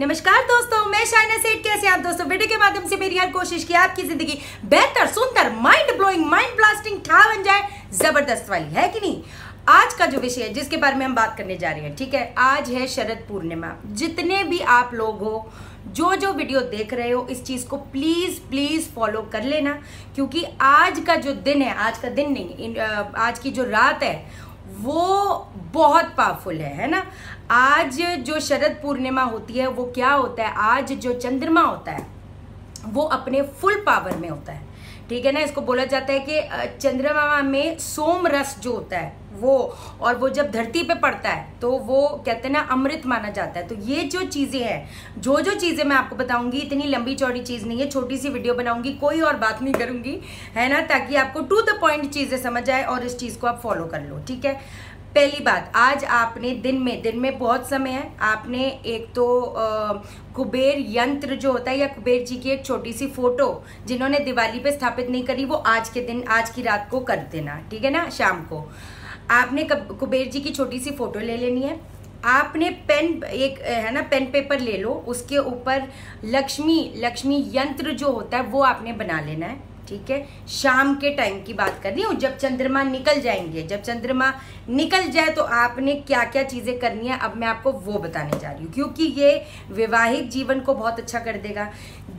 नमस्कार दोस्तों, मैं शाइना सेठ। कैसे आप दोस्तों? वीडियो के माध्यम से मेरी हर कोशिश की आपकी ज़िंदगी बेहतर, सुंदर माइंड ब्लोइंग माइंड ब्लास्टिंग ठा बन जाए, ज़बरदस्त वाली, है कि नहीं? आज का जो विषय है, जिसके बारे में हम बात करने जा रहे हैं, ठीक है? आज है शरद पूर्णिमा। जितने भी आप लोग हो जो जो वीडियो देख रहे हो, इस चीज़ को प्लीज़ प्लीज़ फॉलो कर लेना, क्योंकि आज का जो दिन है, आज का दिन नहीं आज की जो रात है वो बहुत पावरफुल है है ना? आज जो शरद पूर्णिमा होती है, वो क्या होता है? आज जो चंद्रमा होता है, वो अपने फुल पावर में होता है। ठीक है ना? इसको बोला जाता है कि चंद्रमा में सोम रस जो होता है, वो, और वो जब धरती पे पड़ता है तो वो कहते हैं ना, अमृत माना जाता है। तो ये जो चीज़ें हैं, जो जो चीज़ें मैं आपको बताऊँगी, इतनी लंबी चौड़ी चीज़ नहीं है, छोटी सी वीडियो बनाऊँगी, कोई और बात नहीं करूँगी, है ना? ताकि आपको टू द पॉइंट चीज़ें समझ आए और इस चीज़ को आप फॉलो कर लो, ठीक है? पहली बात, आज आपने दिन में दिन में बहुत समय है। आपने एक तो कुबेर यंत्र जो होता है, या कुबेर जी की एक छोटी सी फ़ोटो जिन्होंने दिवाली पे स्थापित नहीं करी, वो आज के दिन, आज की रात को कर देना, ठीक है ना, शाम को। आपने कुबेर जी की छोटी सी फ़ोटो ले लेनी है। आपने पेन, एक, है ना, पेन पेपर ले लो, उसके ऊपर लक्ष्मी लक्ष्मी यंत्र जो होता है, वो आपने बना लेना है। ठीक है? शाम के टाइम की बात कर रही हूँ जब चंद्रमा निकल जाएँगे, जब चंद्रमा निकल जाए तो आपने क्या क्या चीज़ें करनी है, अब मैं आपको वो बताने जा रही हूँ, क्योंकि ये वैवाहिक जीवन को बहुत अच्छा कर देगा।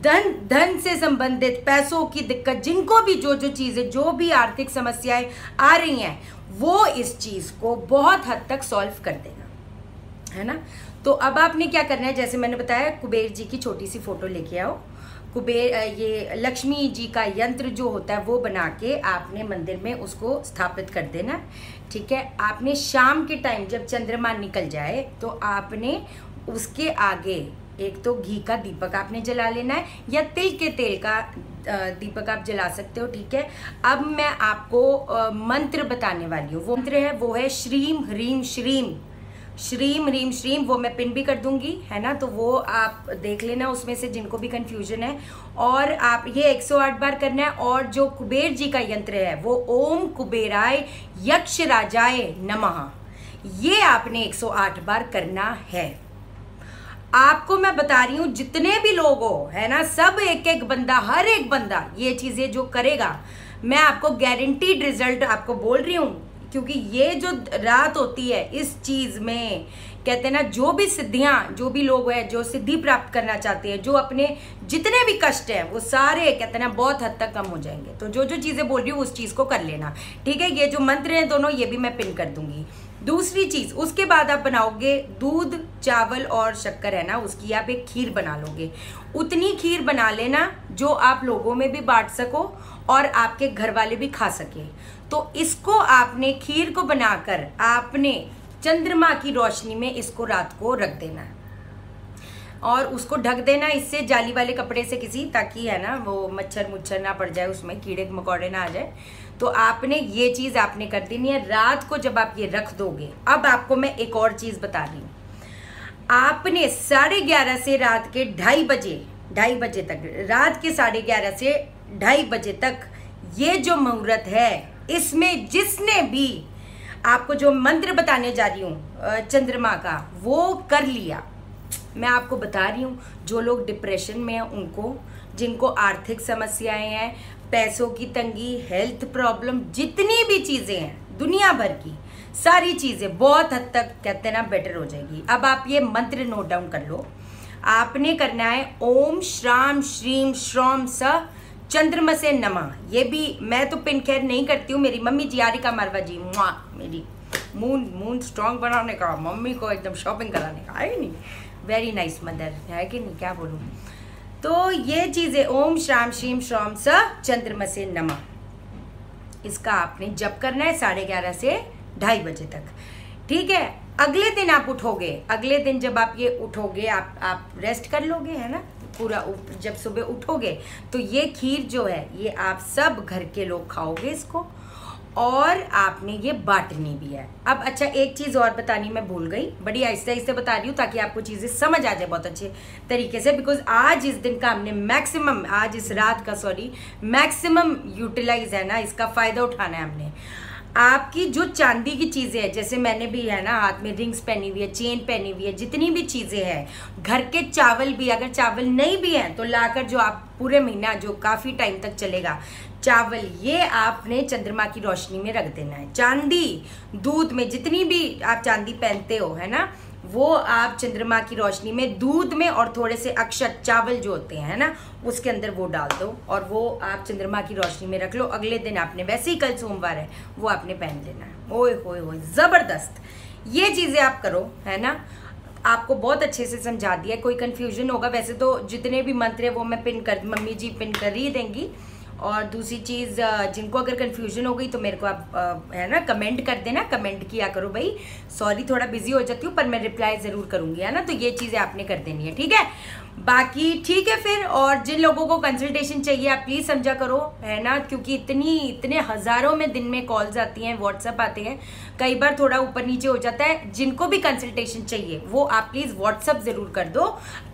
धन धन से संबंधित पैसों की दिक्कत, जिनको भी जो जो चीज़ें, जो भी आर्थिक समस्याएँ आ रही हैं, वो इस चीज़ को बहुत हद तक सॉल्व कर देगा। है ना? तो अब आपने क्या करना है, जैसे मैंने बताया, कुबेर जी की छोटी सी फ़ोटो लेके आओ। कुबेर ये लक्ष्मी जी का यंत्र जो होता है, वो बना के आपने मंदिर में उसको स्थापित कर देना। ठीक है? आपने शाम के टाइम जब चंद्रमा निकल जाए तो आपने उसके आगे एक तो घी का दीपक आपने जला लेना है, या तिल के तेल का दीपक आप जला सकते हो, ठीक है? अब मैं आपको मंत्र बताने वाली हूँ। वो मंत्र है, वो है श्रीम ह्रीम श्रीम। श्रीम, रीम, श्रीम, वो मैं पिन भी कर दूँगी, है ना? तो वो आप देख लेना उसमें से जिनको भी कंफ्यूजन है। और आप ये 108 बार करना है और जो कुबेर जी का यंत्र है, वो ओम कुबेराय यक्ष राजाय नमः। ये आपने 108 बार करना है। आपको मैं बता रही हूँ, जितने भी लोग हो, है ना? सब एक एक बंदा, हर एक बंदा ये चीज़ें जो करेगा, मैं आपको गारंटीड रिज़ल्ट आपको बोल रही हूँ क्योंकि ये जो रात होती है इस चीज़ में, कहते हैं ना, जो भी सिद्धियाँ, जो भी लोग हैं, जो सिद्धि प्राप्त करना चाहते हैं, जो अपने जितने भी कष्ट हैं, वो सारे, कहते हैं ना, बहुत हद तक कम हो जाएँगे। तो जो जो चीज़ें बोल रही हूँ, उस चीज़ को कर लेना। ठीक है, ये जो मंत्र हैं दोनों, ये भी मैं पिन कर दूँगी। दूसरी चीज़, उसके बाद आप बनाओगे दूध, चावल और शक्कर, है ना, उसकी आप एक खीर बना लोगे। उतनी खीर बना लेना जो आप लोगों में भी बांट सको और आपके घर वाले भी खा सके। तो इसको आपने खीर को बनाकर आपने चंद्रमा की रोशनी में इसको रात को रख देना और उसको ढक देना इससे जाली वाले कपड़े से किसी, ताकि है ना, वो मच्छर मुच्छर ना पड़ जाए, उसमें कीड़े मकोड़े ना आ जाए। तो आपने ये चीज़ आपने कर देनी है। रात को जब आप ये रख दोगे, अब आपको मैं एक और चीज़ बता रही हूँ। आपने साढ़े ग्यारह से रात के ढाई बजे ढाई बजे तक, रात के साढ़े ग्यारह से ढाई बजे तक ये जो मुहूर्त है इसमें जिसने भी आपको जो मंत्र बताने जा रही हूँ चंद्रमा का, वो कर लिया। मैं आपको बता रही हूँ, जो लोग डिप्रेशन में हैं, उनको, जिनको आर्थिक समस्याएँ हैं, पैसों की तंगी हेल्थ प्रॉब्लम जितनी भी चीज़ें हैं, दुनिया भर की, सारी चीज़ें बहुत हद तक, कहते हैं ना बेटर हो जाएगी। अब आप ये मंत्र नोट डाउन कर लो। आपने करना है, ओम श्राम श्रीम श्रोम स चंद्रमा से नमा। ये भी मैं तो पिन खैर नहीं करती हूँ। मेरी मम्मी जियारिका मरवा जी, मुआ, मेरी मून मून स्ट्रांग बनाने का, मम्मी को एकदम शॉपिंग कराने का। है नहीं। वेरी नाइस मदर है कि नहीं? क्या बोलूँ? तो ये चीज़ें, ओम श्राम श्रीम श्रोम स चंद्रमा से नमा। इसका आपने जब करना है साढ़े ग्यारह से ढाई बजे तक। ठीक है? अगले दिन आप उठोगे। अगले दिन जब आप ये उठोगे, आप आप रेस्ट कर लोगे, है ना? पूरा जब सुबह उठोगे तो ये खीर जो है, ये आप सब घर के लोग खाओगे इसको। और आपने ये बांटनी भी है। अब अच्छा एक चीज़ और बतानी मैं भूल गई। बड़ी आहिस्ते आहिस्ते बता रही हूँ, ताकि आपको चीज़ें समझ आ जाए बहुत अच्छे तरीके से। बिकॉज़ आज इस दिन का हमने मैक्सिमम आज इस रात का सॉरी मैक्सिमम यूटिलाइज है ना, इसका फ़ायदा उठाना है हमने। आपकी जो चांदी की चीज़ें हैं, जैसे मैंने भी है ना, हाथ में रिंग्स पहनी हुई है चेन पहनी हुई है, जितनी भी चीज़ें हैं, घर के चावल भी, अगर चावल नहीं भी हैं तो लाकर जो आप पूरे महीना, जो काफ़ी टाइम तक चलेगा, चावल ये आपने चंद्रमा की रोशनी में रख देना है। चांदी, दूध में जितनी भी आप चांदी पहनते हो, है ना वो आप चंद्रमा की रोशनी में दूध में और थोड़े से अक्षत चावल जो होते हैं ना, उसके अंदर वो डाल दो और वो आप चंद्रमा की रोशनी में रख लो। अगले दिन आपने वैसे ही कल सोमवार है, वो आपने पहन लेना है। ओए होए होए, ज़बरदस्त। ये चीज़ें आप करो, है ना? आपको बहुत अच्छे से समझा दिया, कोई कन्फ्यूज़न होगा। वैसे तो जितने भी मंत्र है वो मैं पिन कर, मम्मी जी पिन कर ही देंगी। और दूसरी चीज़ जिनको अगर कन्फ्यूज़न हो गई तो मेरे को आप है ना कमेंट कर देना कमेंट किया करो भाई। सॉरी थोड़ा बिज़ी हो जाती हूँ, पर मैं रिप्लाई ज़रूर करूँगी, है ना? तो ये चीज़ें आपने कर देनी है, ठीक है? बाकी ठीक है फिर, और जिन लोगों को कंसल्टेशन चाहिए, आप प्लीज़ समझा करो, है ना? क्योंकि इतनी, इतने हज़ारों में दिन में कॉल्स आती हैं व्हाट्सअप आते हैं, कई बार थोड़ा ऊपर नीचे हो जाता है। जिनको भी कंसल्टेशन चाहिए, वो आप प्लीज़ व्हाट्सअप ज़रूर कर दो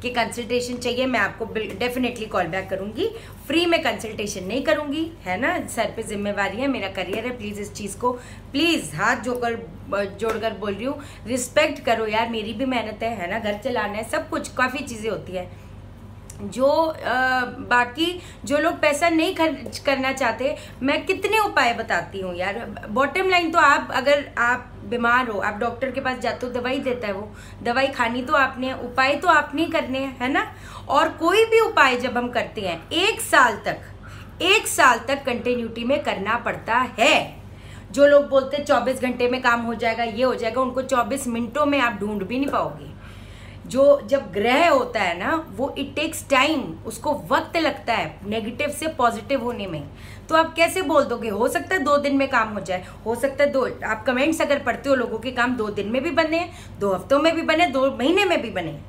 कि कंसल्टेशन चाहिए, मैं आपको डेफिनेटली कॉल बैक करूँगी। फ्री में कंसल्टेशन नहीं करूँगी है ना? सर पे जिम्मेवारी है मेरा करियर है प्लीज़ इस चीज़ को प्लीज़ हाथ जोड़कर जोड़कर बोल रही हूँ रिस्पेक्ट करो यार मेरी भी मेहनत है है ना? घर चलाना है सब कुछ काफ़ी चीज़ें होती है। जो आ, बाकी जो लोग पैसा नहीं खर्च करना चाहते मैं कितने उपाय बताती हूँ यार। बॉटम लाइन तो आप अगर आप बीमार हो आप डॉक्टर के पास जाते हो दवाई देता है वो दवाई खानी तो आपने उपाय तो आपने करने हैं है ना? और कोई भी उपाय जब हम करते हैं एक साल तक एक साल तक कंटिन्यूटी में करना पड़ता है। जो लोग बोलते हैं चौबीस घंटे में काम हो जाएगा, ये हो जाएगा, उनको चौबीस मिनटों में आप ढूंढ भी नहीं पाओगे। जो जब ग्रह होता है ना, वो इट टेक्स टाइम उसको वक्त लगता है नेगेटिव से पॉजिटिव होने में। तो आप कैसे बोल दोगे? हो सकता है दो दिन में काम हो जाए, हो सकता है दो, आप कमेंट्स अगर पढ़ते हो, लोगों के काम दो दिन में भी बने, दो हफ्तों में भी बने, दो महीने में भी बने।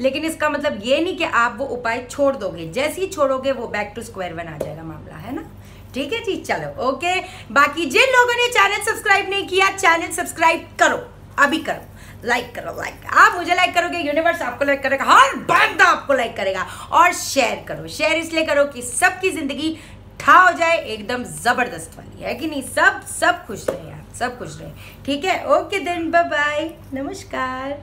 लेकिन इसका मतलब ये नहीं कि आप वो उपाय छोड़ दोगे। जैसे ही छोड़ोगे, वो बैक टू स्क्वायर वन आ जाएगा मामला, है ना? ठीक है जी? चलो ओके बाकी जिन लोगों ने चैनल सब्सक्राइब नहीं किया चैनल सब्सक्राइब करो, अभी करो। लाइक करो लाइक आप मुझे लाइक करोगे यूनिवर्स आपको लाइक करेगा, हर बंदा आपको लाइक करेगा। और शेयर करो शेयर इसलिए करो कि सबकी ज़िंदगी ठा हो जाए, एकदम ज़बरदस्त वाली, है कि नहीं? सब सब खुश रहे यार, सब खुश रहे। ठीक है? ओके देन बाय बाय नमस्कार।